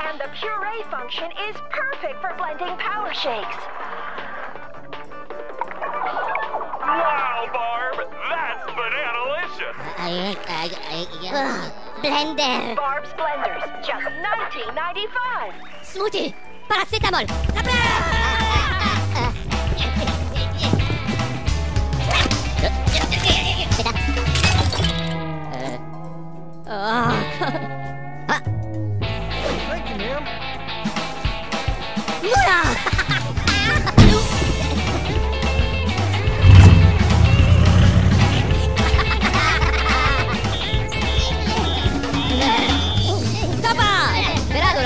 And the puree function is perfect for blending power shakes. Wow, Barb! That's banana-licious! Ugh, blender. Barb's Blenders, just $19.95. Smoothie. Paracetamol. Thank you, ma'am.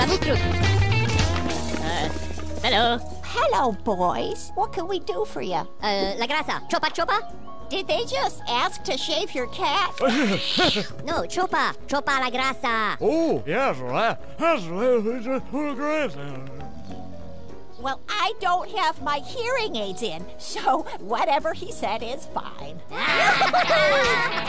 Butruk. hello. Hello, boys. What can we do for you? Uh, la grasa. Chopa, chopa? Did they just ask to shave your cat? No, chopa. Chopa la grasa. Oh, yes, well, that, that's just great. Well, I don't have my hearing aids in, so whatever he said is fine.